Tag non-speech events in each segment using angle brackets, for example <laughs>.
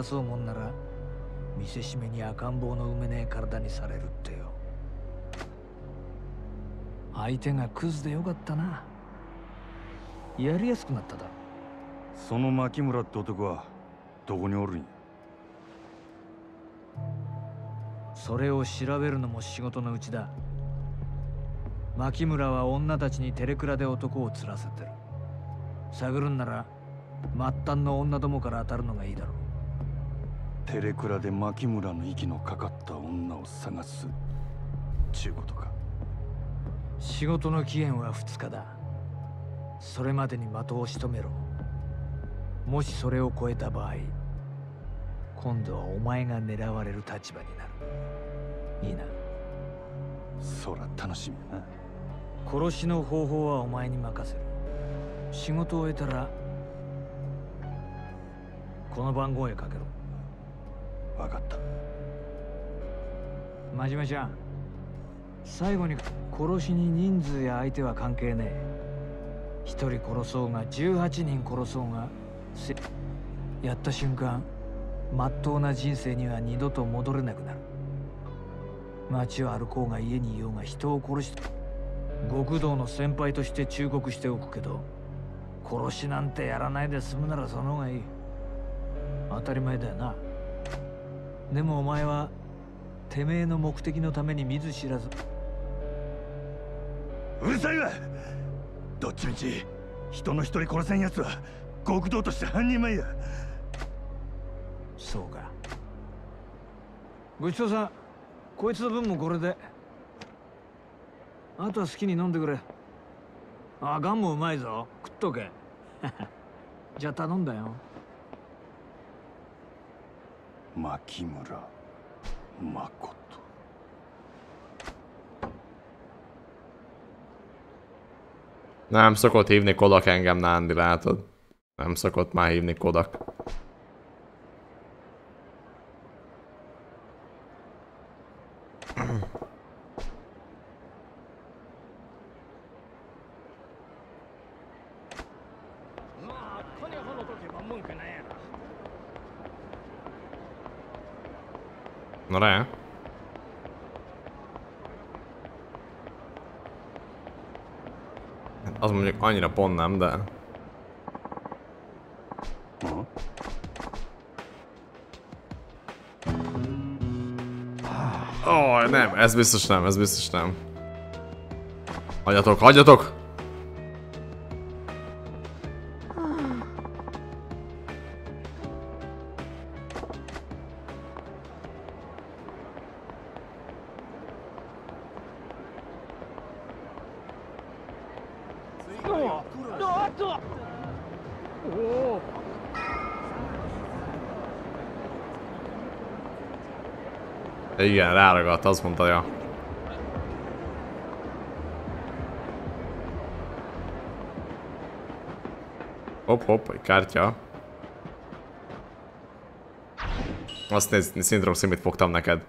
そうもんなら見せしめに赤ん坊の埋めねえ体にされるってよ。相手がクズでよかったな。やりやすくなっただろ。その牧村って男はどこにおるんや？それを調べるのも仕事のうちだ。牧村は女たちにテレクラで男を釣らせてる。探るんなら末端の女どもから当たるのがいいだろうテレクラで牧村の息のかかった女を探すちゅうことか。仕事の期限は2日だ。それまでに的を仕留めろ。もしそれを超えた場合今度はお前が狙われる立場になる。いいな。そら楽しみやな。殺しの方法はお前に任せる。仕事を終えたらこの番号へかけろ分かった。真島ちゃん最後に殺しに人数や相手は関係ねえ。一人殺そうが18人殺そうがやった瞬間まっとうな人生には二度と戻れなくなる。街を歩こうが家にいようが人を殺して極道の先輩として忠告しておくけど殺しなんてやらないで済むならその方がいい。当たり前だよな。でもお前はてめえの目的のために見ず知らず。うるさいわ。どっちみち人の一人殺せんやつは極道として半人前や。そうか。ごちそうさんこいつの分もこれで。あとは好きに飲んでくれ。あガンもうまいぞ。食っとけ。<laughs> じゃあ頼んだよ 牧村誠 Nem szokott hívni Kodak engem, Nándi, látod? Nem szokott már hívni Kodak. Annyira pont nem, de... Oh, nem, ez biztos nem, ez biztos nem. Hagyjatok, hagyjatok! Igen, ráragadt, azt mondta, ja. Hopp, hopp, egy kártya. Azt nézd, szindrom szimit fogtam neked.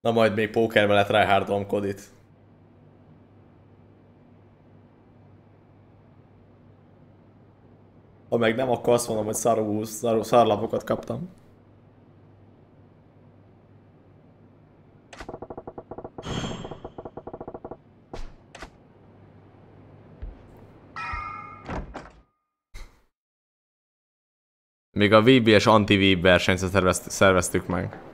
Na majd még pókerbe lehet ráhárdom kodit. Ha meg nem, akkor azt mondom, hogy szarú, szarú, szarlapokat kaptam. Még a VB és anti-VB versenyt szerveztük meg.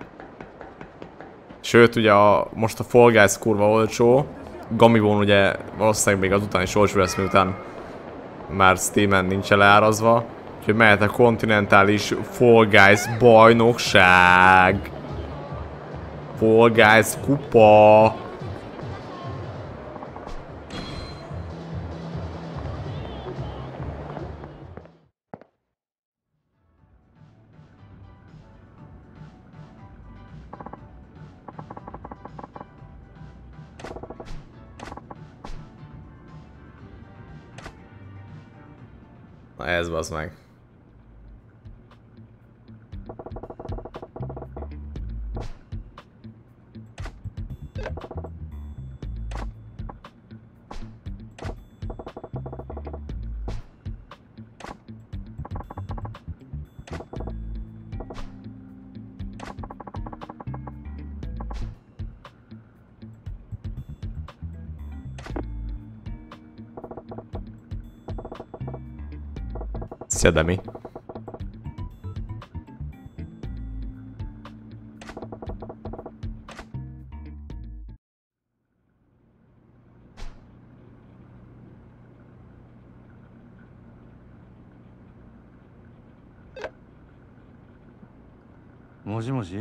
Sőt, ugye a, most a Fall Guys kurva olcsó, Gamibon ugye valószínűleg még azután is olcsó lesz, miután már Steam-en nincs leárazva. Úgyhogy mehet a kontinentális Fall Guys bajnokság. Fall Guys kupa. Ez az meg. Demi. Moshi もしもし？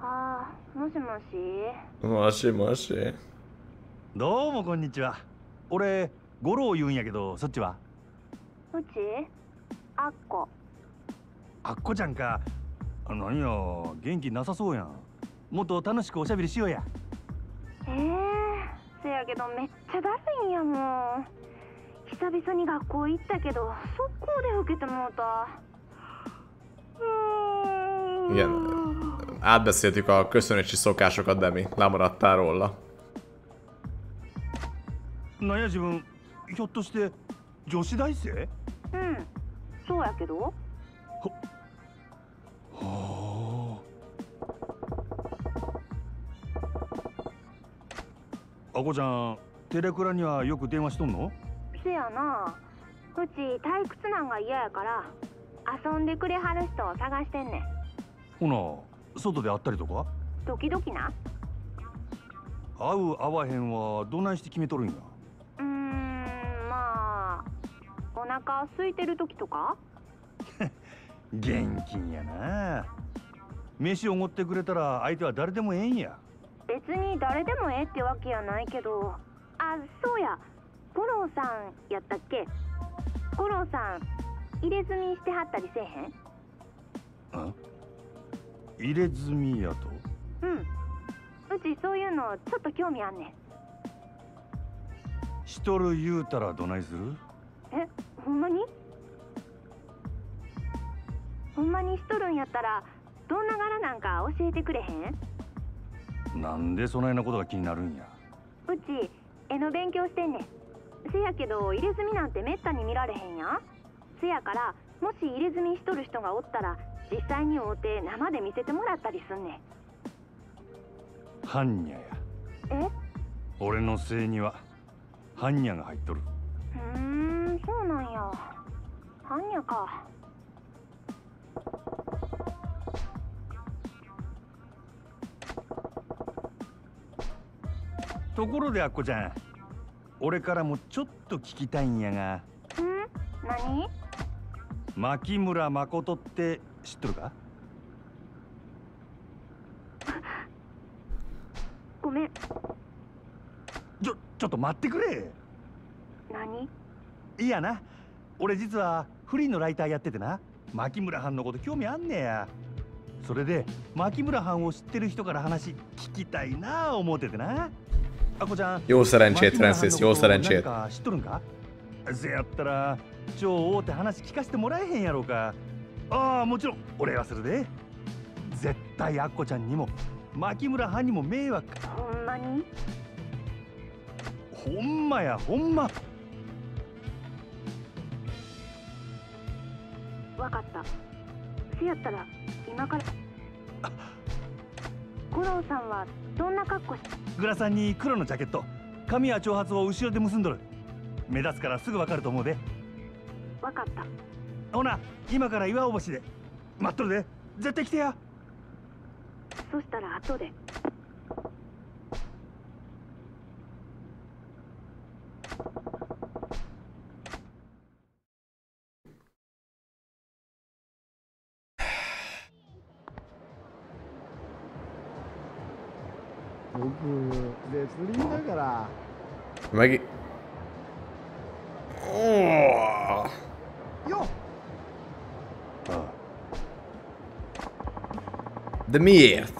ああ、もしもし？もしもし。どうもこんにちは俺五郎言うんやけどそっちは？うち？あっこ。あっこちゃんかあ何や元気なさそうやんもっと楽しくおしゃべりしようやええせやけどめっちゃだるいんやもん。久々に学校行ったけど、速攻で受けてもうた。うーん Igen. Átbeszéltük a köszönési szokásokat, Demi. Lemaradtál róla. なんや自分ひょっとして女子大生？うん、そうやけど。はああこちゃんテレクラにはよく電話しとんの？せやな。うち退屈なんが嫌やから、遊んでくれはる人を探してんねん。ほな外で会ったりとか？時々な。会う会わへんはどないして決めとるんや？お腹空いてる時とか？<laughs> 現金やな。飯おごってくれたら相手は誰でもええんや。別に誰でもええってわけやないけど。あそうや。五郎さんやったっけ？五郎さん入れ墨してはったりせえへん？あ？入れ墨やと？うん。うちそういうのちょっと興味あんねん。しとる言うたらどないする？えほんまに？ほんまにしとるんやったらどんな柄なんか教えてくれへん？なんでそないなことが気になるんや？うち絵の勉強してんねん。せやけど入れ墨なんてめったに見られへんや。んせやからもし入れ墨しとる人がおったら実際に会うて生で見せてもらったりすんねん。般若や。え？俺の姓には般若が入っとる。うーんそうなんや。般若か。ところであっこちゃん俺からもちょっと聞きたいんやがん？何？牧村誠って知っとるか？ごめん。ちょちょっと待ってくれ。何？いやな。俺実はフリーのライターやっててな。牧村藩のこと興味あんねや。それで牧村藩を知ってる人から話聞きたいなあ思っててな。あこちゃん。Jó szerencsét, 牧村藩 Francis, の jó こと何 szerencsét. か知っとるんか？せやったら超大手話聞かせてもらえへんやろうか。ああもちろん。俺はするで。絶対あっこちゃんにも牧村藩にも迷惑。ほんまに？ほんまやほんまわかった。せやったら今から。五郎さんはどんな格好しグラサンに黒のジャケット髪は長髪を後ろで結んどる。目立つからすぐわかると思うで。わかった。ほな今から岩尾橋で。待っとるで。絶対来てや。そしたら後で Meg... Oh. De miért?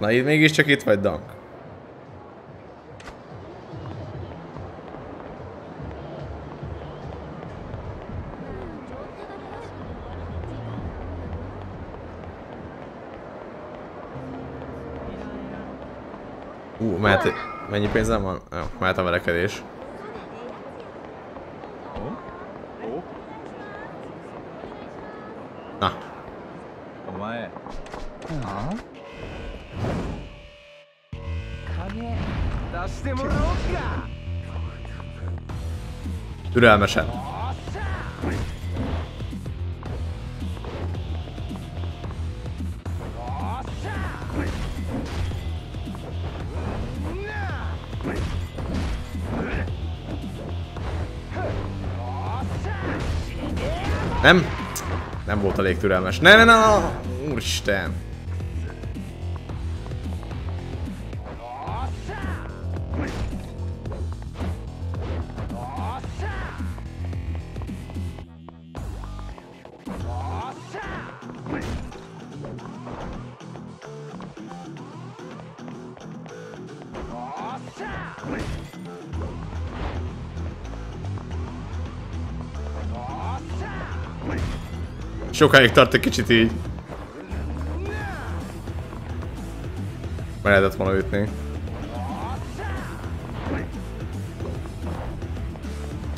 Na, itt mégiscsak itt vagy, Dank. Ú, mehet... Mennyi pénzem van? Jó, mehet a verekedés. Türelmesen. Nem? Nem volt elég türelmes. Ne, ne, ne! Úristen! Sokáig tart egy kicsit így. Meg lehetett volna ütni.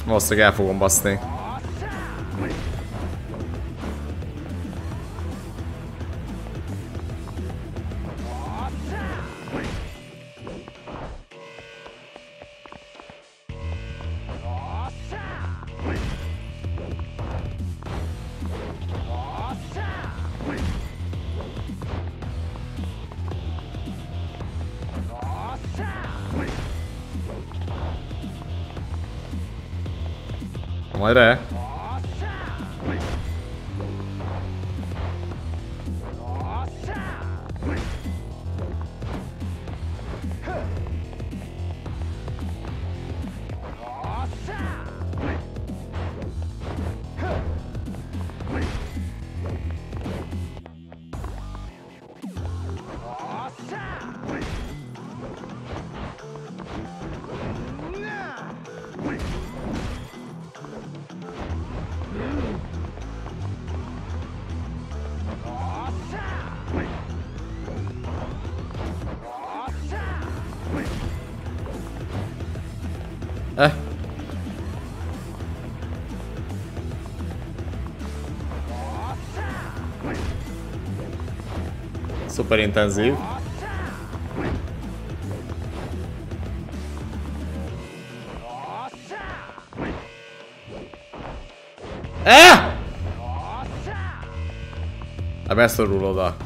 Valószínűleg el fogom baszni. Era, é. Szuper intenzív. Eh! Hát beszorul oda.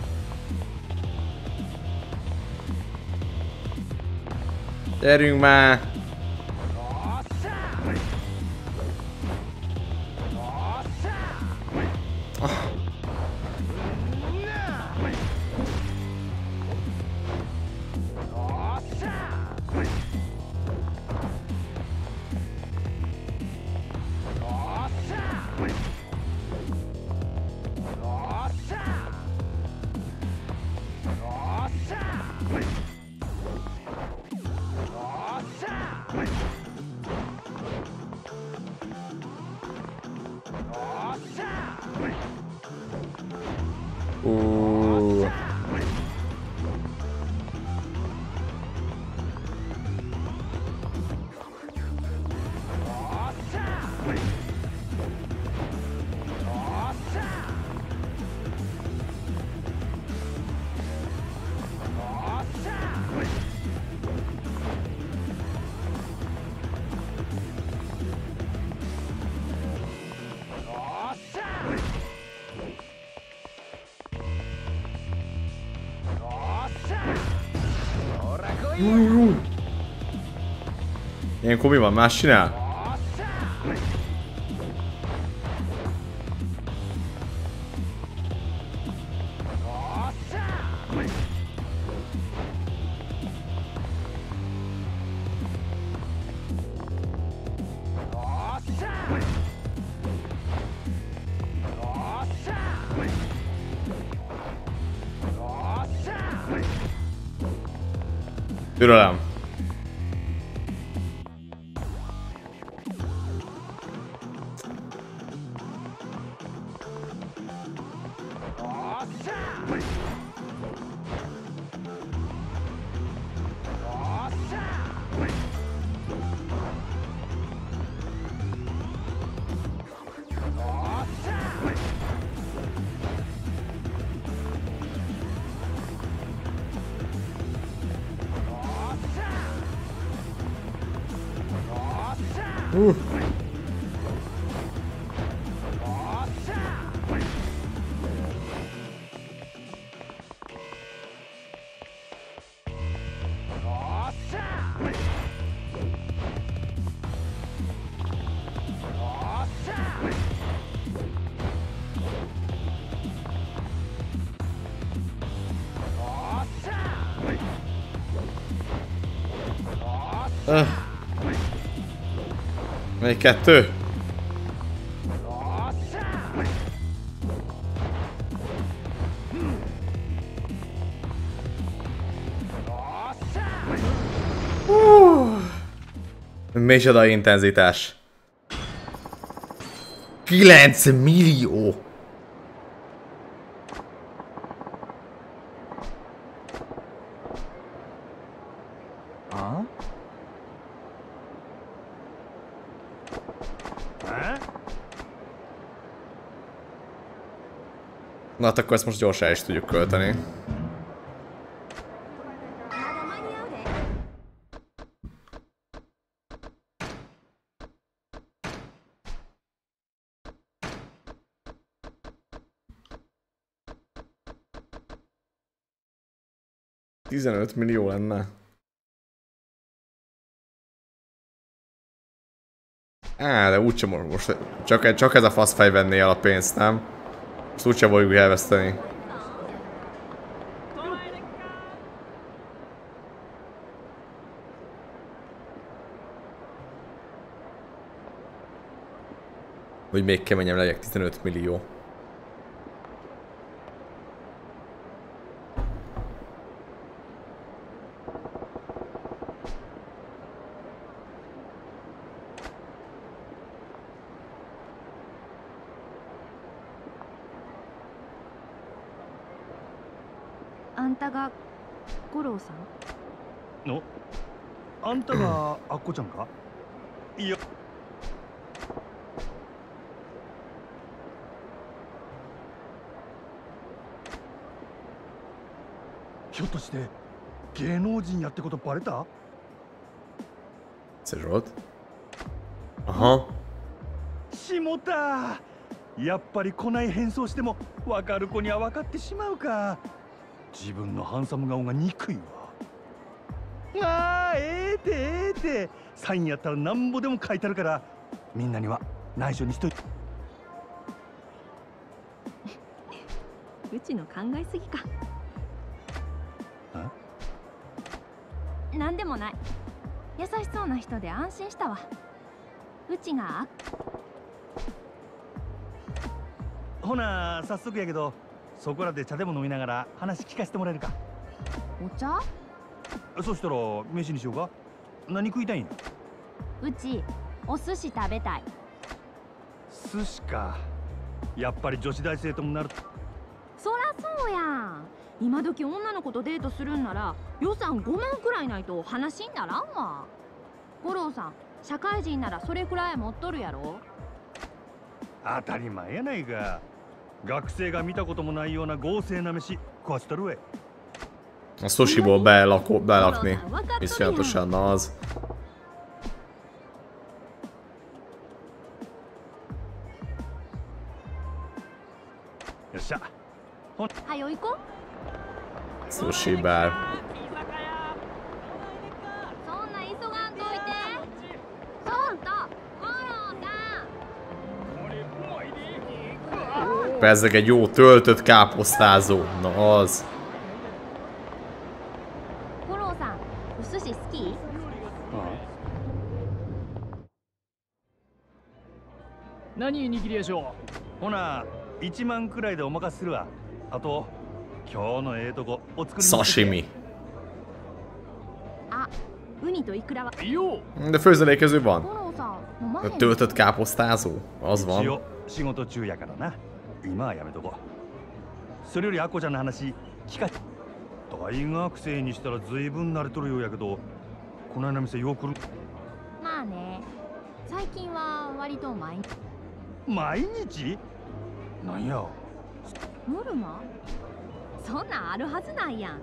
Gyerünk már! Ilyenkor mi van? Más csinál? Ooh. Melyik kettő? Micsoda intenzitás. 9 millió! ああ Na hát akkor ezt most gyorsan is tudjuk költeni. Tizenöt millió lenne. Á, de úgysem most, csak, csak ez a faszfej venné el a pénzt, nem? Ezt úgyse fogjuk elveszteni. Hogy még keményebb legyek 15 millió.「ぱり来ない変装しても分かる子には分かってしまうか。自分のハンサム顔が憎いわ。あーええてええて。サインやったらなんぼでも書いてあるからみんなには内緒にしといて。<laughs> うちの考えすぎか。なんでもない。優しそうな人で安心したわ。うちがほな早速やけどそこらで茶でも飲みながら話聞かせてもらえるか。お茶？そしたら飯にしようか。何食いたいん？やうちお寿司食べたい。寿司か。やっぱり女子大生ともなると。そらそそうやん。今時女の子とデートするんなら予算5万くらいないと話にならんわ。五郎さん社会人ならそれくらい持っとるやろ。当たり前やないか学生が見たこともないような豪勢な飯食わしたるわい A sushiból belakó, belakni. 五郎さん分かっとるやん Iszonyatosan na az. よっしゃはよ行こ Sushi bár. Bezzeg egy jó töltött káposztázó. Na az. 五郎さんお寿司好き何握りでしょほな1万くらいでお任せするわあと今日のええとこお作りに Sashimi. あウニとイクラはうよ De főzelékező 五 van. 郎さん飲まへ A ん töltött káposztázó? Az 一 van. 応仕事中やからな 今はやめとこそれよりアッコちゃんの話聞か大学生にしたら随分慣れとるようやけどこの間の店よく来る。まあね。最近は割と毎日。毎日？なんや？ノルマそんなんあるはずないやん。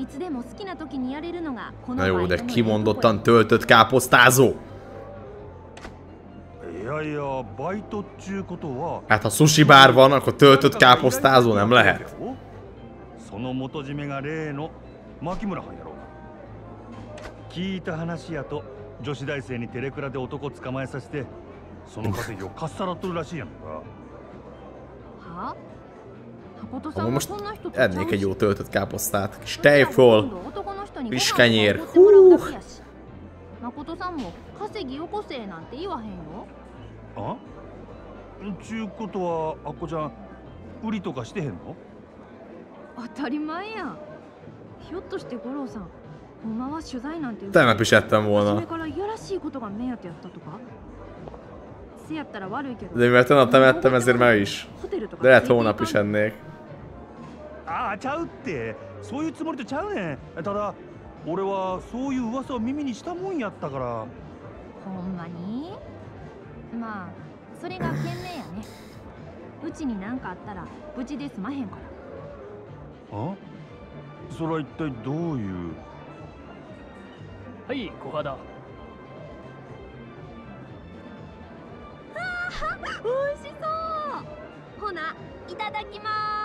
いつでも好きな時にやれるのがこの Na jó, de kimondottan töltött káposztázó. Hát ha sushi bár van, akkor töltött káposztázó nem lehet. その元締めが例の牧村藩やろ聞いた話やと女子大生にテレクラで男捕まえさせてその稼ぎをかっさらっとるらしいやんかは誠さ Amúgy んは most ennék egy jó töltött káposztát. Kis 今 tejföl. 度男の人に friss ご飯 kenyér. をあ？ちゅうことはあっこちゃん売りとかしてへんの？当たり前やん。ひょっとして五郎さんほんまは取材なんて Tegnap is ettem 初め volna. からいやらしいことが目当てやったとか？せやったら悪いけど。De mivel tegnap nem ettem, ezért ma is. ホテルとか.ああちゃうって。そういうつもりとちゃうねん。ただ俺はそういう噂を耳にしたもんやったから。ほんまに？まあそれが賢明やね。うちに何かあったら無事で済まへんから。あ？それは一体どういう？はい小肌。おいしそう。ほないただきます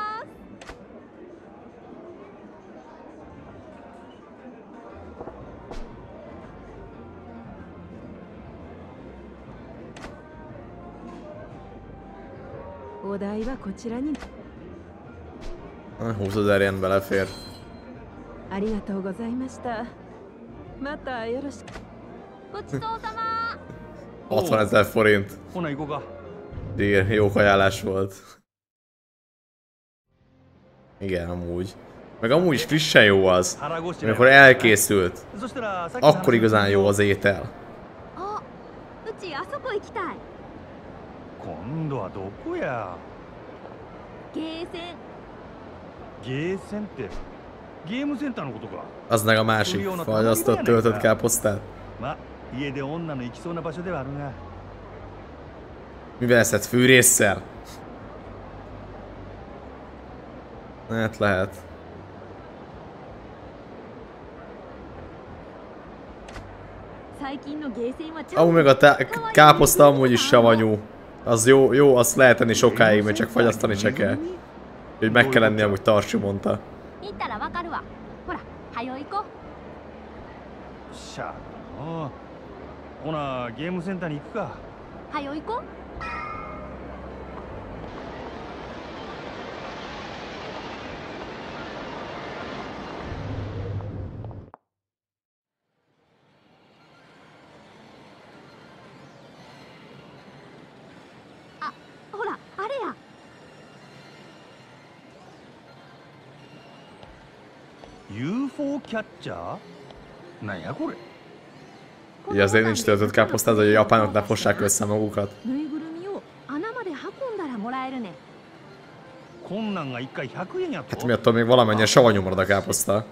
20 ezer ilyen belefér. ありがとうございましたまたよろしくごちそうさま60 <laughs> ezer forint. ほな行こうか Igen, jó ajánlás volt. Igen, amúgy. Meg amúgy is frissen jó az. 腹ごしらえ Amikor elkészült, そしたらさっきの話 akkor igazán jó az étel. あうちあそこ行きたい 今度はどこやゲーセンゲーセンってゲームセンターのことか Az meg a másik, fagyasztott töltött káposztát. ま家で女の行きそうな場所ではあるが Mivel eszed fűrészsel? Hát lehet. 最近のゲーセンはちゃ Amúgy meg a tá- káposzta amúgy is savanyú. Az jó, jó, azt lehet enni sokáig, mert csak fagyasztani se kell. Úgyhogy meg kell lenni, amúgy Tarsi mondta. 行キャッチャーなんやこれ Ugye azért nincs töltött káposztát, hogy a japánok ne fossák össze magukat. ぬいぐるみを穴まで運んだらもらえるねん こんなんが1回100円やと Hát miattól még valamennyien savanyú marad a káposzta.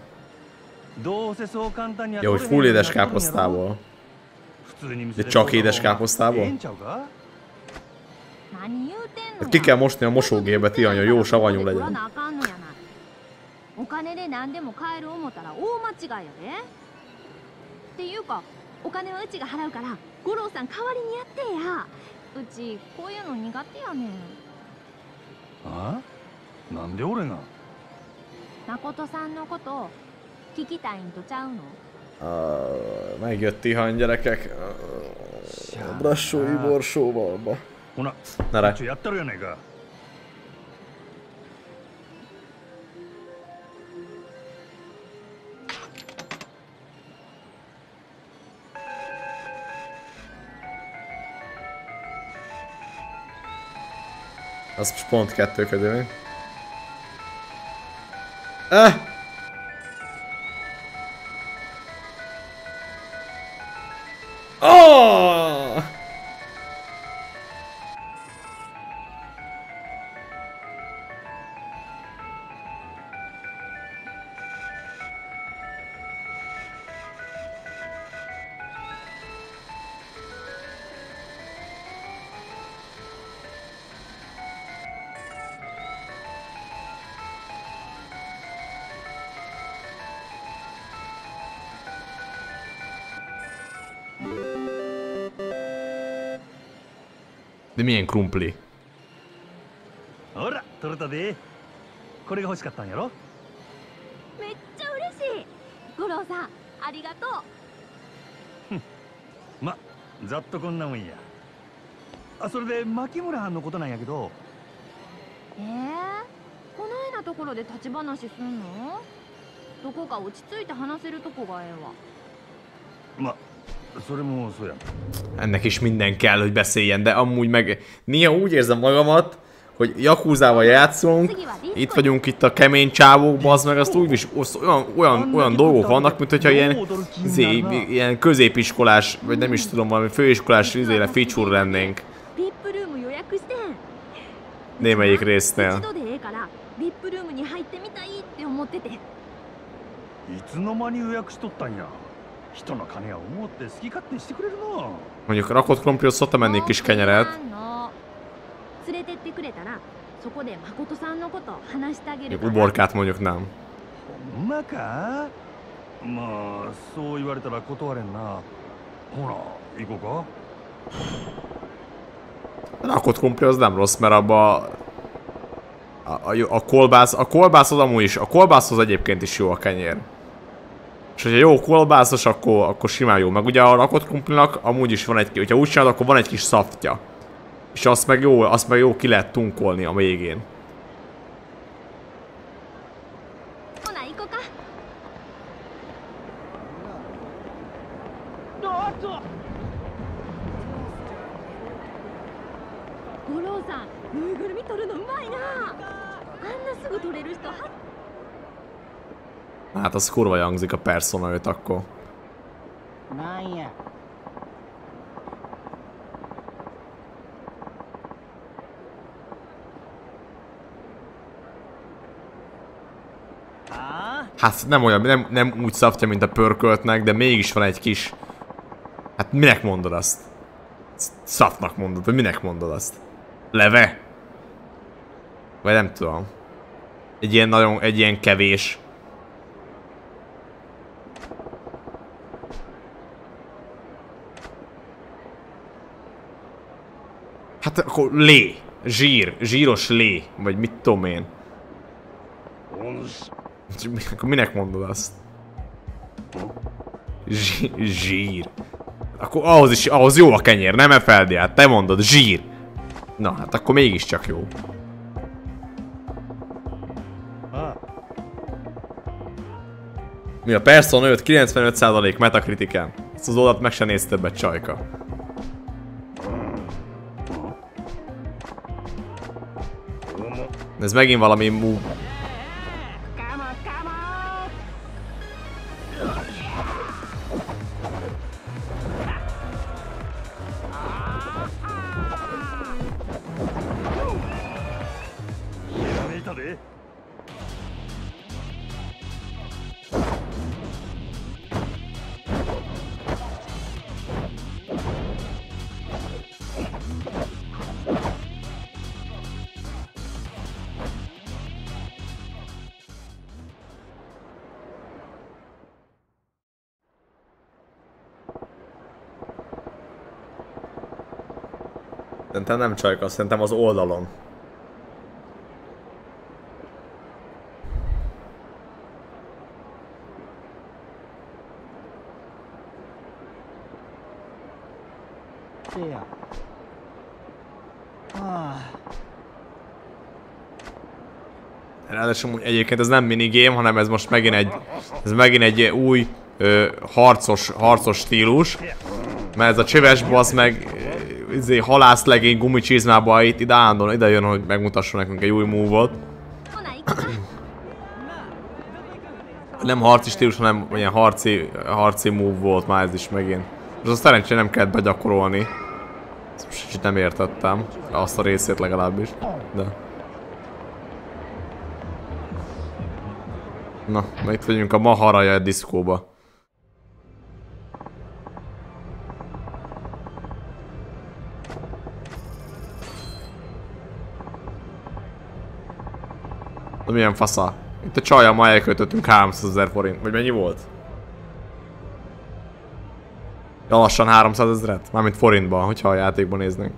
どうせそう簡単には Jó, hogy 取れへん full ようにな édes っとんやろ káposztából. 普通に店 De で csak 買う édes 方が káposztából? ええんちゃうか何言うてんの Ki kell mosni a mosógépbe, ti anya, jó savanyú 取ら legyen. お金で何でも買える思ったら大間違いやで。っていうかお金はうちが払うから五郎さん代わりにやってや。うちこういうの苦手やねん。あ？なんで俺が？誠さんのこと聞きたいんとちゃうの？Uh, megjött Tihan gyerekek. Uh, Brassói な Na. Azt most pont kettő közé Ah! Milyen krumpli? ほら取れたで。これが欲しかったんやろ？めっちゃ嬉しい。五郎さんありがとう。まざっとこんなもんや。あそれで牧村藩のことなんやけど。えー、こないなところで立ち話すんの？どこか落ち着いて話せるとこがええわ。ま Ennek is minden kell, hogy beszéljen, de amúgy meg néha úgy érzem magamat, hogy Yakuzával játszunk, 次はディスコ itt vagyunk itt a kemény csávókban, az meg azt úgy is osz- olyan, olyan, olyan dolgok vannak, mint hogyha ilyen, izé, ilyen középiskolás, vagy nem is tudom, valami főiskolás izére feature lennénk ビップルーム予約してん némelyik résznél. 一度でええからビップルームに入ってみたいって思ってていつの間に予約しとったんや 人の金は思って好き勝手にしてくれるな Mondjuk rakott krumplihoz szokta menni egy kis kenyeret. あんの連れてってくれたらそこで誠さんのこと話してあげる Mondjuk から uborkát mondjuk nem. ほんまかまあそう言われたら断れんなほら行こうか Rakott krumpli az nem rossz, mert abba a, a, a kolbász, a kolbász az amúgy is, a kolbászhoz egyébként is jó a kenyér. És hogyha jó kolbászos, akkor, akkor simán jó. Meg ugye a rakott krumplinak amúgy is van egy, hogyha úgy csinálod, akkor van egy kis szaftja. És azt meg jó, azt meg jó ki lehet tunkolni a végén. Hát az kurva hangzik a Persona 5 akkor. Ah. Hát nem olyan, nem, nem úgy szabtja, mint a pörköltnek, de mégis van egy kis... Hát minek mondod azt? Szafnak mondod, vagy minek mondod azt? Leve? Vagy nem tudom. Egy ilyen nagyon, egy ilyen kevés Hát akkor lé. Zsír. Zsíros lé. Vagy mit tudom én. Akkor minek mondod azt? Zsír. zsír. Akkor ahhoz is, ahhoz jó a kenyér, nem Efeldi, hát te mondod, zsír. Na, hát akkor mégiscsak jó. あ Mi a Persona 5 95% Metacritiken. Ezt az oldalt meg se néz többet csajka. Ez megint valami mú... Szerintem nem csajka, szerintem az oldalon. Ah, Ráadásul egyébként ez nem minigame, hanem ez most megint egy, ez megint egy új ö, harcos, harcos stílus. Mert ez a csöves basz meg izé, halászlegény gumicsizmába itt, ide állandóan ide jön, hogy megmutasson nekünk egy új move-ot. nem harci stílus, hanem ilyen harci, harci move volt már ez is megint. És azt szerencsére nem kellett begyakorolni. Ezt most kicsit nem értettem. Azt a részét legalábbis. De... Na, itt vagyunk a Maharaja diszkóba. De milyen fasza? Itt a csajjal ma elköltöttünk 300 ezer forint. Vagy mennyi volt? Ja, lassan 300 ezeret? Mármint forintban, hogyha a játékban néznénk.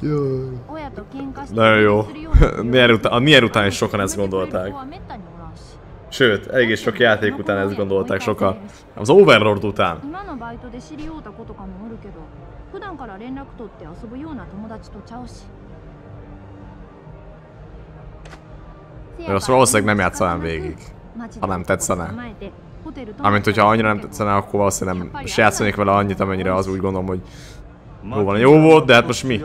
Jaj. Nagyon jó. <laughs> Milyen után, a milyen után is sokan ezt gondolták. Sőt, egész sok játék után ezt gondolták sokan. Az Overlord után. Ő azt valószínűleg nem játszanám végig, ha nem tetszene. Amint hogyha annyira nem tetszene, akkor valószínűleg nem se játszanék vele annyit, amennyire az úgy gondolom, hogy jó van, jó volt, de hát most mi?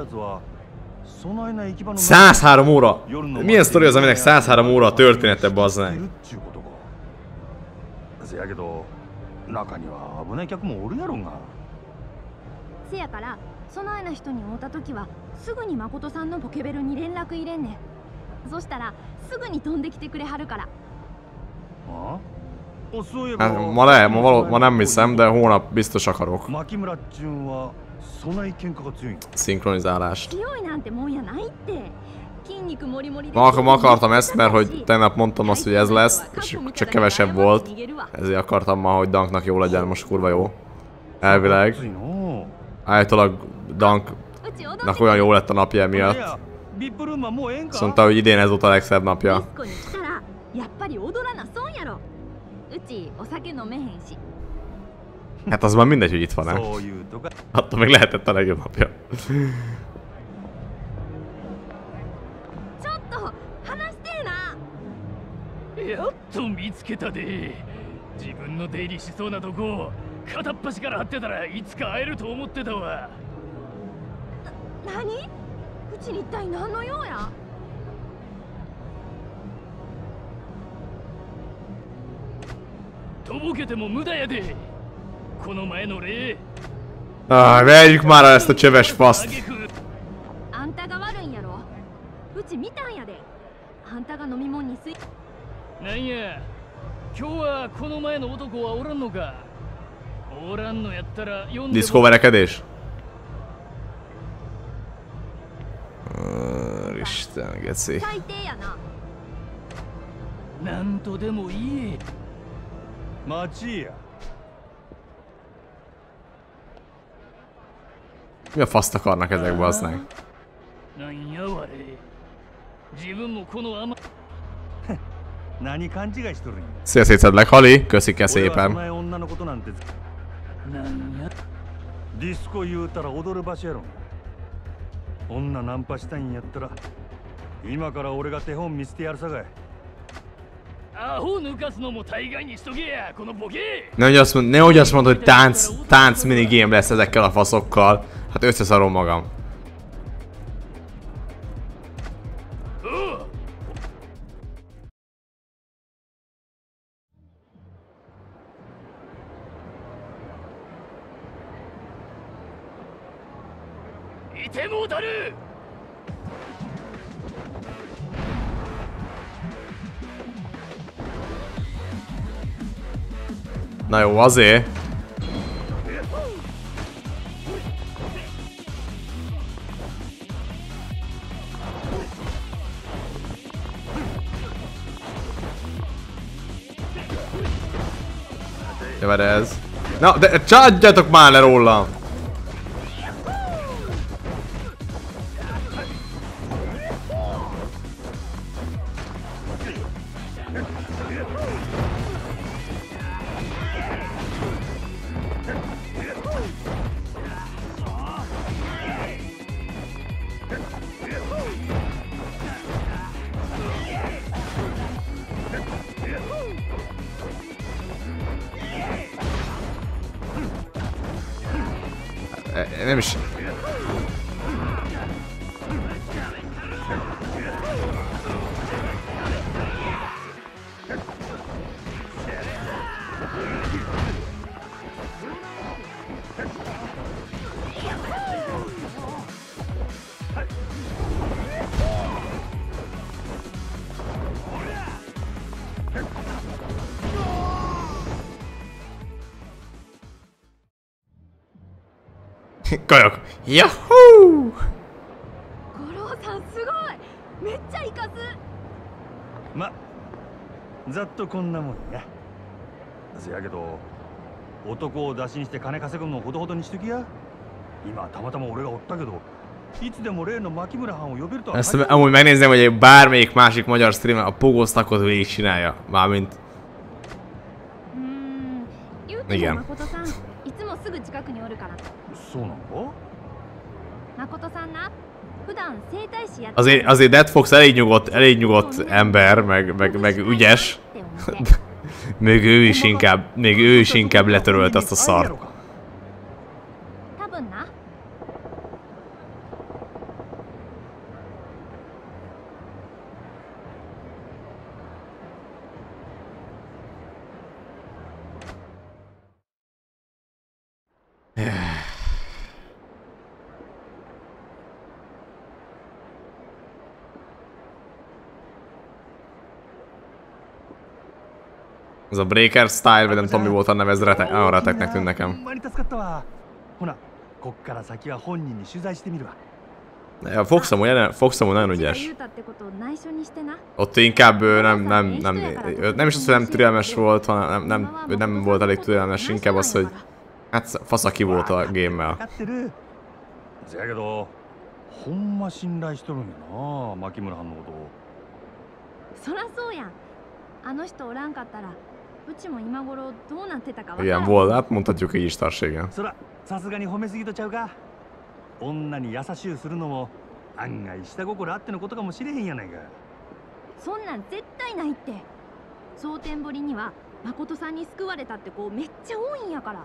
103 óra! Milyen sztori az, aminek 103 óra a története, bazdmeg? Hát ma le, ma, való, ma nem hiszem, de hónap biztos akarok. 牧村っちゅんはそない喧嘩が強いんか szinkronizálást. 強いなんてもんやないって筋肉もりもりで Ma, ak- ma akartam ezt, mert hogy tegnap mondtam azt, hogy ez lesz, és csak kevesebb volt. Ezért akartam ma, hogy Danknak jó legyen, most kurva jó. Elvileg. 熱いの Állítólag Danknak うち踊って olyan jó lett a napja い emiatt. やビップルームはもうええん Azt か mondta, hogy idén ez volt a legszebb ディ napja. スコに来たらやっぱり踊らな損やろうちお酒飲めへんし Hát az már mindegy, hogy itt やっと見つけたで自分の出入りしそうなとこ片っ端から張ってたらいつか会えると思ってたわ何うちに一体何の用やとぼけても無駄やで Ah, verjük már el ezt a csöves あんたが悪いんやろうち見たんやであんたが飲み物にすいなんや今日はこの前の男はおらんのかおらんのやったら呼んで Diszkó verekedés? Úristen, geci. 最低やななんとでも言え待ちや Mi a faszt akarnak ezek, bazd meg? なんやわれ自分もこの甘何勘違いしとるんや Szia szétszedlek, Hali! Köszik el 俺はそ szépen. ない女のことなんてなんやディスコ言うたら踊る場所やろ女ナンパしたいんやったら今から俺が手本見せてやるさかい Nehogy azt, mond, nehogy azt mondod, hogy tánc, tánc minigame lesz ezekkel a faszokkal. Hát összeszarom magam. お Na jó, azért. Jövet ez. Na, de csádjatok már le rólam! 男を打診して金稼ぐのほどほどにしときや今たまたま俺がおったけどいつでも例の牧村藩を呼べるとは Ezt amúgy megnézném, hogy bármelyik másik magyar streamer a pogóztakot végig csinálja. Mármint... うーんゆうきいやも誠さんいつもすぐ近くにおるからそうなの誠さんな普段整体師やって Azért, azért Dead Fox elég nyugodt, elég nyugodt ember, meg, meg, meg ügyes. Még ő is inkább, még ő is inkább letörölt azt a szart. Ez a Breaker Style, vagy nem tudom mi volt a neve, ez retek, nagyon reteknek tűnt ほん nekem. まに助かったわほなこっから先は本人に取材してみるわ Ja, Fox amúgy, jelen- Fox amúgy nagyon うちが ügyes. 言うたってことを内緒にしてな Ott inkább ő nem, nem, nem, nem is az, hogy nem türelmes volt, hanem nem, nem, ő nem volt elég türelmes, inkább az, hogy hát faszaki volt a 分 game-mel. かってるせやけどほんま信頼しとるんやな牧村藩のことをそらそうやんあの人おらんかったら うちも今頃どうなってたかわから Ilyen ん volt, hát mondhatjuk így is tarségen. そらさすがに褒めすぎとちゃうか。女に優しゅうするのも案外下心あってのことかもしれへんやないか。そんなん絶対ないって。蒼天堀には誠さんに救われたって子めっちゃ多いんやから。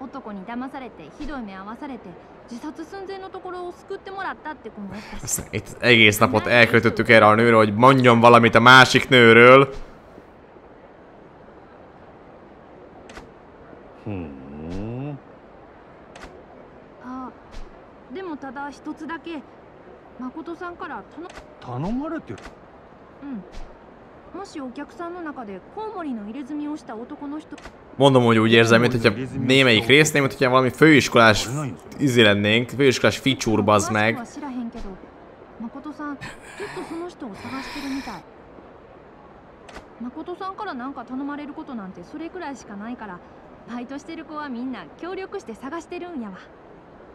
男に騙されてひどい目合わされて自殺寸前のところを救ってもらったって子もおったし。<laughs> Aztán Itt egész napot elköltöttük erre a nőre, hogy mondjon valamit a másik nőről? んあでもただ一つだけ誠さんから頼頼まれてるうんもしお客さんの中でコウモリの入れ墨をした男の人 Mondom, hogy úgy érzem, mint hogyha némelyik résznél, mint hogyha valami főiskolás izé lennénk, főiskolás feature bazd meg. は知らへんけど誠さんずっとその人を探してるみたい誠さんから何か頼まれることなんてそれくらいしかないからバイトしてる子はみんな協力して探してるんやわ。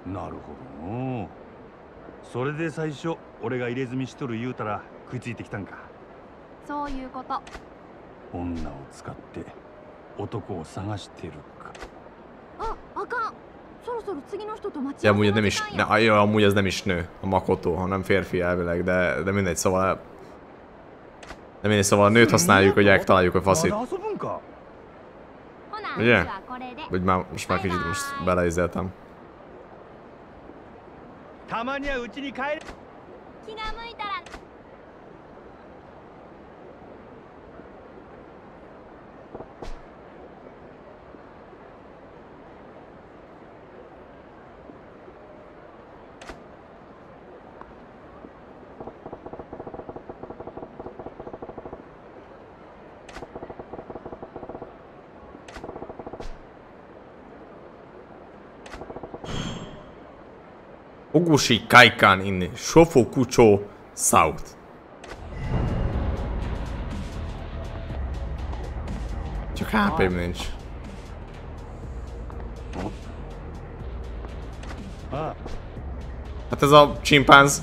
なるほど。それで最初俺が入れ墨しとる言うたら食いついてきたんか。そういうこと。女を使って男を探してるああかん。そろそろ次の人と待ち合わせの時間や。いや、もうことはなんフェルフィーやべでもみんなそわでもそわゆくやくたらゆくファ Ugye? Vagy már, most már kicsit most beleizeltem. Ogushi Kaikan in Shofukucho South. Csak hp nincs. あ Hát ez a csimpánz.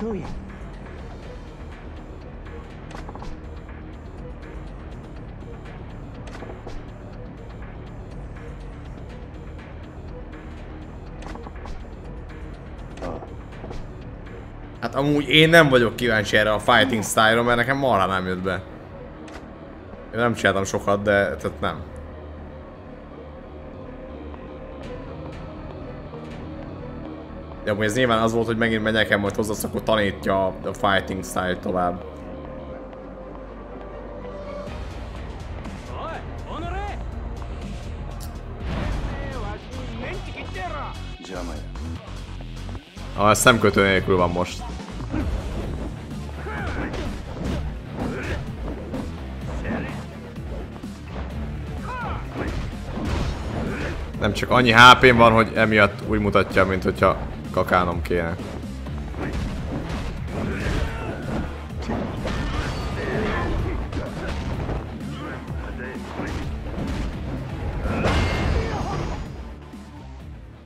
kill you. Hát amúgy én nem vagyok kíváncsi erre a fighting style-ra, mert nekem marha nem jött be. Én nem csináltam sokat, de tehát nem. De amúgy ez nyilván az volt, hogy megint megyek el majd hozzá, akkor tanítja a fighting style tovább. Ah, a szemkötő nélkül van most. Nem csak annyi hp van, hogy emiatt úgy mutatja, mint hogyha kakálnom kéne.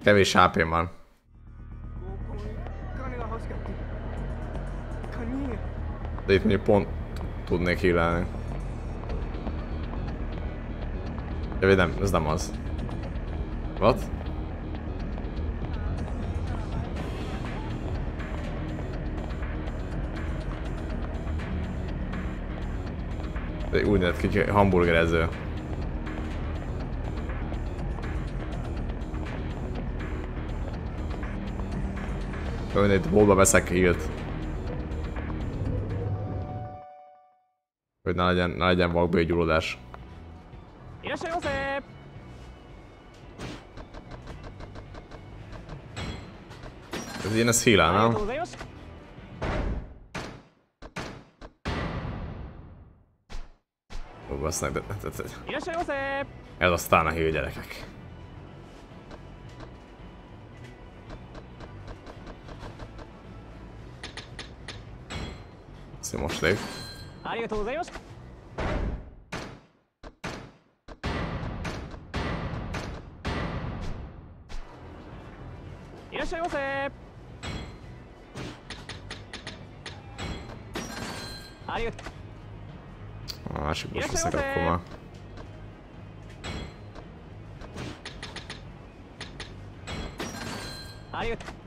Kevés hp van. De itt mondjuk pont tudnék hílelni. Ja, nem, ez nem az. What? úgy néz ki, hamburgerező. Ön itt bolba veszek hílt. Hogy ne legyen, ne legyen vakbőgyulladás. Jössze József! Ez ilyen, ez hílá, nem? bassznak, de... Ez aztán a hő gyerekek. Szóval most lép. Köszönöm szépen! Mášik možno sa rakoma. Adiós.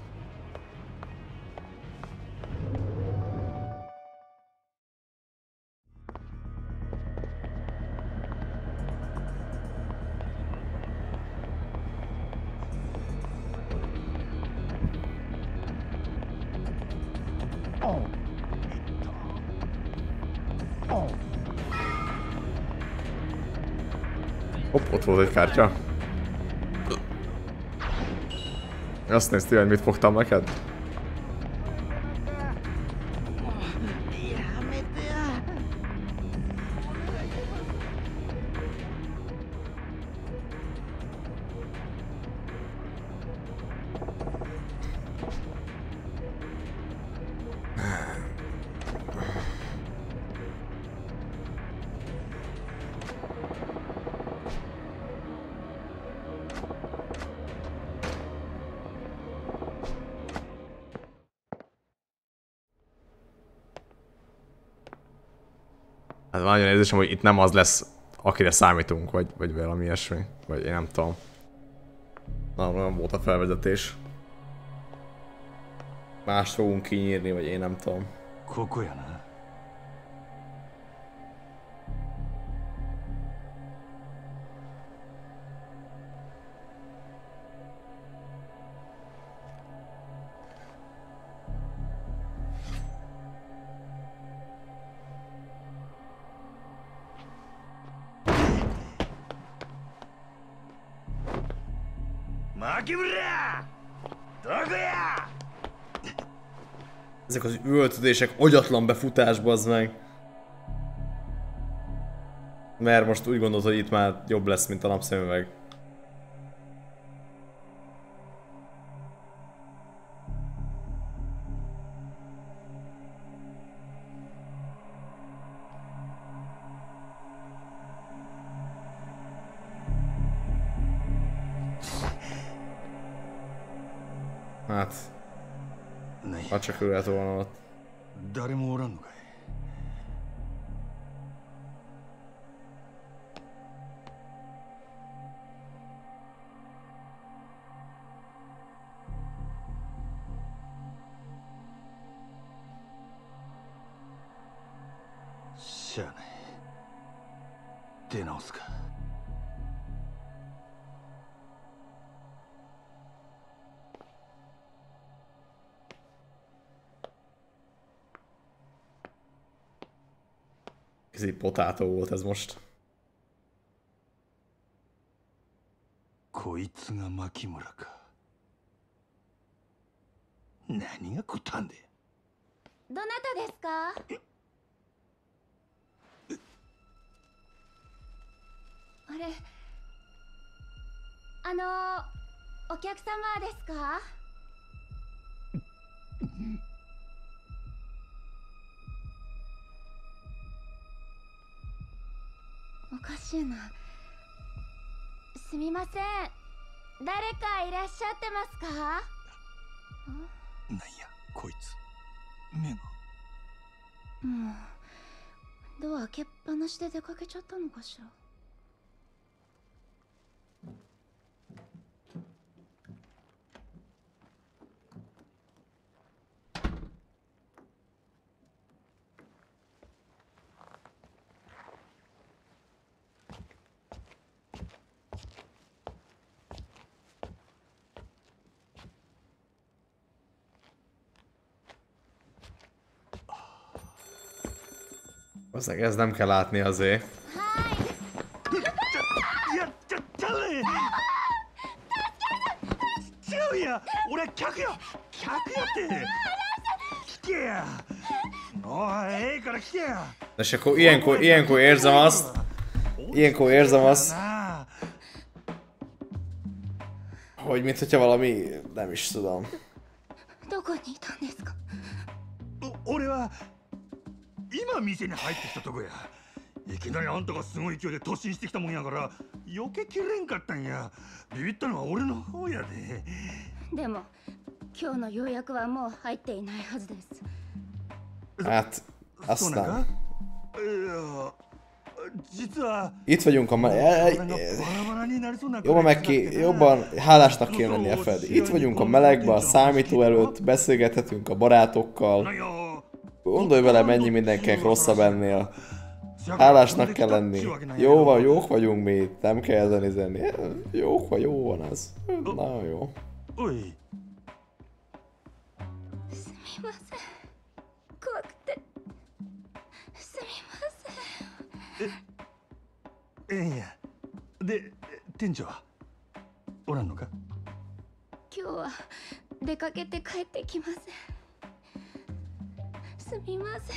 Hopp, ott volt egy kártya. Azt néztél, hogy mit fogtam neked? érzésem, hogy itt nem az lesz, akire számítunk, vagy, vagy valami ilyesmi. Vagy én nem tudom. Na, olyan volt a felvezetés. Mást fogunk kinyírni, vagy én nem tudom. ここやな Ezek az üvöltözések agyatlan befutásba az meg. Mert most úgy gondolod, hogy itt már jobb lesz, mint a napszemüveg. Hát, あ、着やぞ。誰もおらんのかい？Így potátó volt ez most. こいつが牧村か何がこったんでどなたですかあれあのお客様ですかかしいな。すみません。誰かいらっしゃってますか？なんやこいつ。目が。もうドア開けっぱなしで出かけちゃったのかしら「Aztán ez nem kell látni azért. De és akkor ilyenkor, ilyenkor érzem azt, ilyenkor érzem azt, hogy mint hogyha valami, nem is tudom. 店に入ってきたとこやいきなりあんたがすごい勢いで突進してきたもんやから避けきれんかったんやビビったのは俺の方やででも今日の予約はもう入っていないはずです Hát, そうなんかいや実は itt vagyunk a... E- が e- Jobban meg ki, jobban hálásnak kéne lennie Fred. Itt vagyunk a melegben, a számító előtt, beszélgethetünk a barátokkal. なんや Gondolj bele, mennyi mindenkinek rosszabb ennél. Hálásnak kell lenni. Jó van, jók vagyunk mi itt, nem kell ezen izenni. Jók vagy, jó van az. Nagyon jó. おいすみません怖くてすみませんええんやで店長はおらんのか今日は出かけて帰ってきません すみませ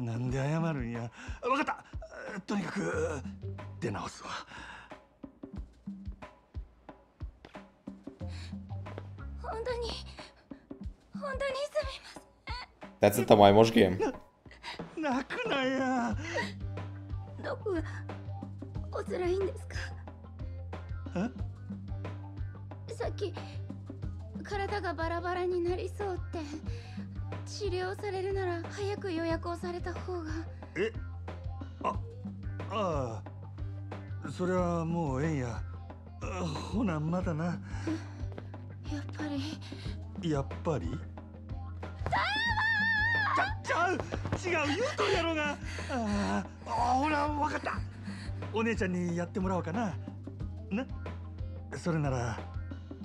ん。なんで謝るんや。わかった。とにかく出直すわ。本当に本当にすみま Tetszett a majmos game? 泣くなや。せんどこがお辛いんですか？さっき体がバラバラになりそうって治療されるなら早く予約をされた方が。え？あああ。それはもうええんや。あほなまだな。やっぱり。やっぱり？ちゃちゃう違う言うとるやろが。あああほらわかった。お姉ちゃんにやってもらおうかな。な？それなら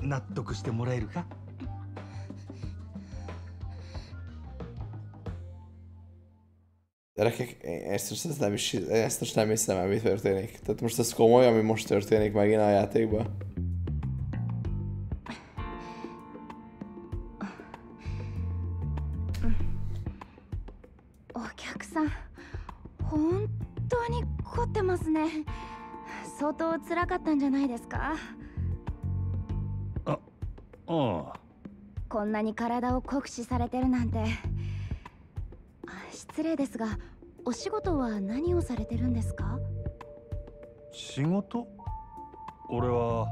納得してもらえるか？Gyerekek, én ezt nem is, ezt most nem hiszem el, mi történik. Tehát most ez komoly, ami most történik megint a játékban. お客さん本当に凝ってますね相当辛かったんじゃないですかああこんなに体を酷使されてるなんてあ失礼ですがお仕事は何をされてるんですか？仕事？俺は。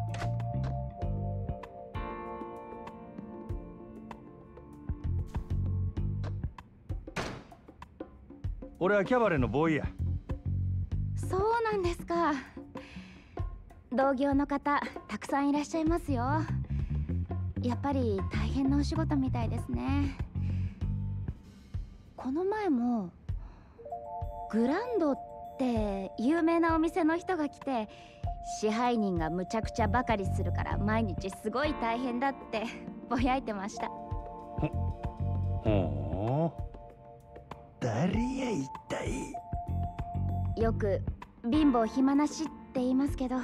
俺はキャバレーのボーイや。そうなんですか。同業の方たくさんいらっしゃいますよ。やっぱり大変なお仕事みたいですね。この前もグランドって有名なお店の人が来て支配人がむちゃくちゃばかりするから毎日すごい大変だって <laughs> ぼやいてました。ほう。誰や一体？よく貧乏暇なしって言いますけど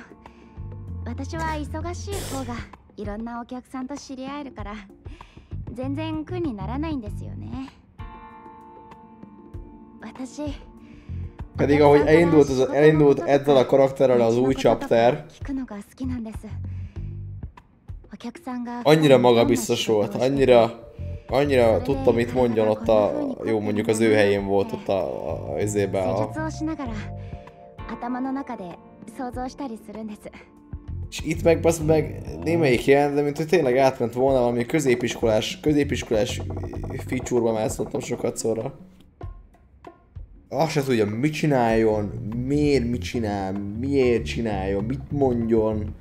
私は忙しい方がいろんなお客さんと知り合えるから全然苦にならないんですよね。私 Pedig ahogy elindult, az, elindult ezzel a karakterrel az új chapter, annyira magabiztos volt, annyira, annyira tudta, mit mondjon ott a, jó mondjuk az ő helyén volt ott a, a, a, a és itt meg basz meg némelyik jelent, de mint hogy tényleg átment volna valami középiskolás, középiskolás feature-ba már szóltam sokat szóra. Azt se tudja, mit csináljon, miért mit csinál, miért csináljon, mit mondjon.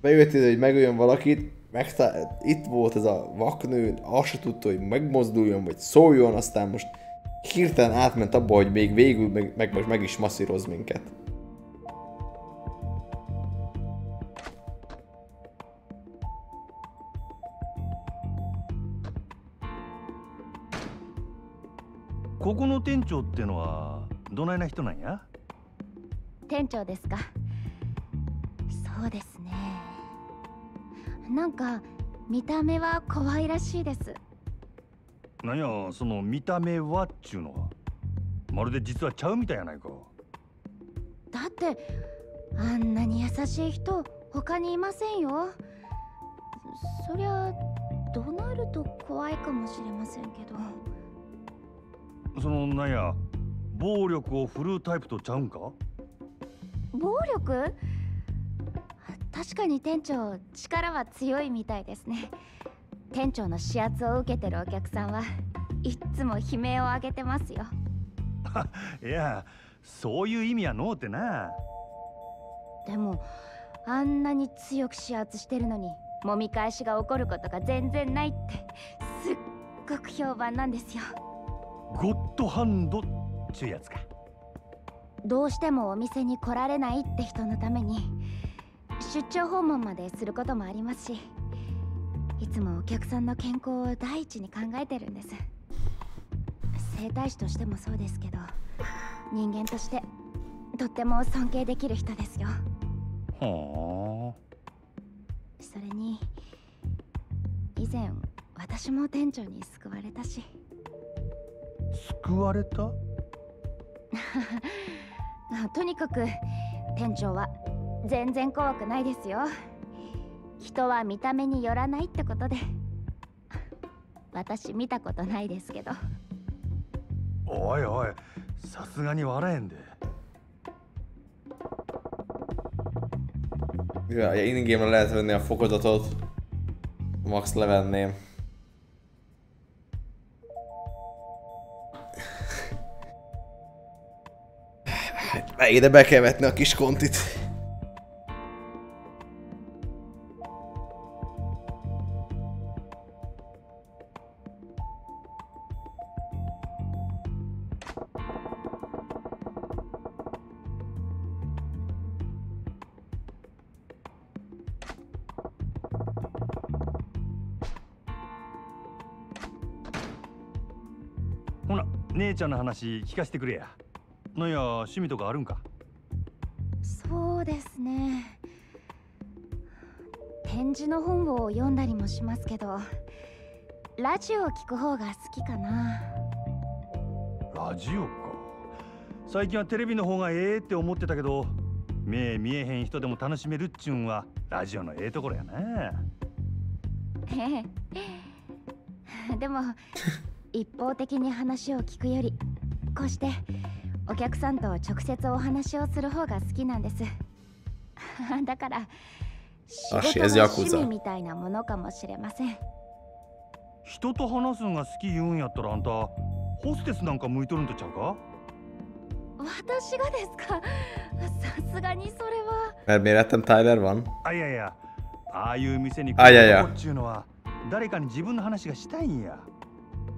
Bejött ide, hogy megöljön valakit, megtá- itt volt ez a vaknő, azt se tudta, hogy megmozduljon, vagy szóljon, aztán most hirtelen átment abba, hogy még végül meg, meg, meg, is masszíroz minket. ここの店長ってのはどないな人なんや？店長ですか。そうですね。なんか見た目は可愛らしいです。なんやその見た目はっちゅうのは？まるで実はちゃうみたいやないか。だってあんなに優しい人他にいませんよ。そそりゃ怒鳴ると怖いかもしれませんけどそのなんや暴力を振るうタイプとちゃうんか？暴力？確かに店長力は強いみたいですね。店長の指圧を受けてるお客さんはいっつも悲鳴を上げてますよ。<laughs> いやそういう意味やのうてな。でもあんなに強く指圧してるのに揉み返しが起こることが全然ないってすっごく評判なんですよゴッドハンドっちゅうやつか。どうしてもお店に来られないって人のために出張訪問まですることもありますしいつもお客さんの健康を第一に考えてるんです。整体師としてもそうですけど人間としてとっても尊敬できる人ですよ。はそれに以前私も店長に救われたしあ救われた？<laughs> とにかく店長は全然怖くないですよ人は見た目によらないってことで <laughs> 私見たことないですけどおいおいさすがに笑えんで Ja, in-game lehet venni a fokozatot. Max levenném. Ide be kell vetni a kis kontit. 姉ちゃんの話聞かせてくれやなんや趣味とかあるんか？そうですね。展示の本を読んだりもしますけどラジオを聞く方が好きかな。ラジオか。最近はテレビの方がええって思ってたけど目見えへん人でも楽しめるっちゅうんはラジオのええところやなええ。<laughs> でも一方的に話を聞くよりこうしてお客さんと直接お話をする方が好きなんです。<laughs> だから仕あ事の趣味みたいなものかもしれません。人と話すんが好き言うんやったらあんたホステスなんか向いとるんとちゃうか？私がですか？さすがにそれは。van? あいやいや。ああいう店にあいやいや。っちゅうのは誰かに自分の話がしたいんや。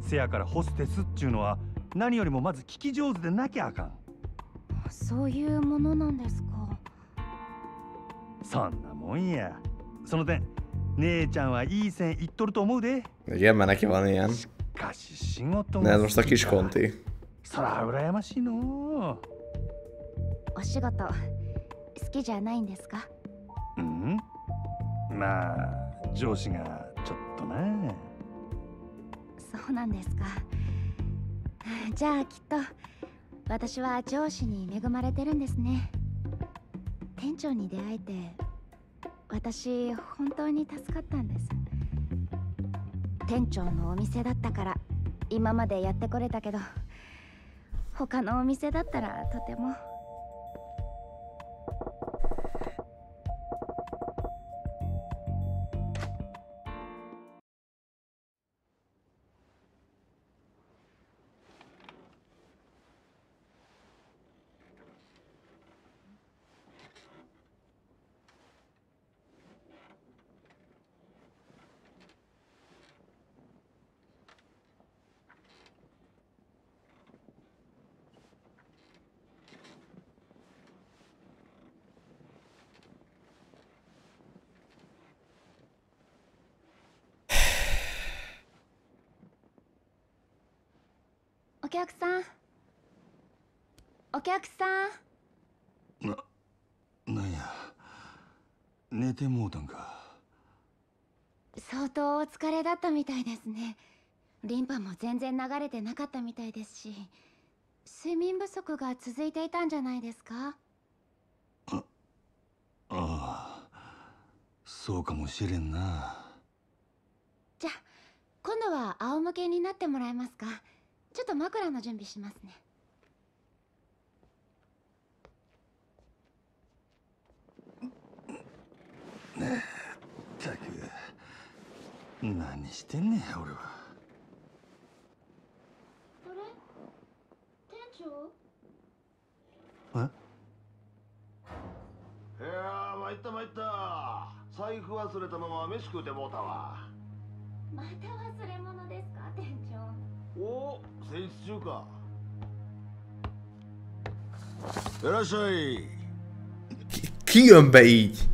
せやからホステスっちゅうのは何よりもまず聞き上手でなきゃあかん。そういうものなんですか。そんなもんや。その点姉ちゃんはいい線いっとると思うで。Igen, mert neki van ilyen. しかし仕事 Ne, が ez most a kis konti. そら羨ましいの。お仕事好きじゃないんですか？ううん。まあ上司がちょっとな。そうなんですかじゃあきっと私は上司に恵まれてるんですね。店長に出会えて私本当に助かったんです。店長のお店だったから今までやってこれたけど他のお店だったらとても。客さん。お客さん。ななんや。寝てもうたんか。相当お疲れだったみたいですね。リンパも全然流れてなかったみたいですし睡眠不足が続いていたんじゃないですか？ああそうかもしれんな。じゃあ今度は仰向けになってもらえますか？ちょっと枕の準備しますね。ったく何してんねん俺は。あれ？店長？いやー参った参った。財布忘れたまま飯食うてもうたわ。また忘れ物ですか店長おお戦術中かいらっしゃい Ki jön be így?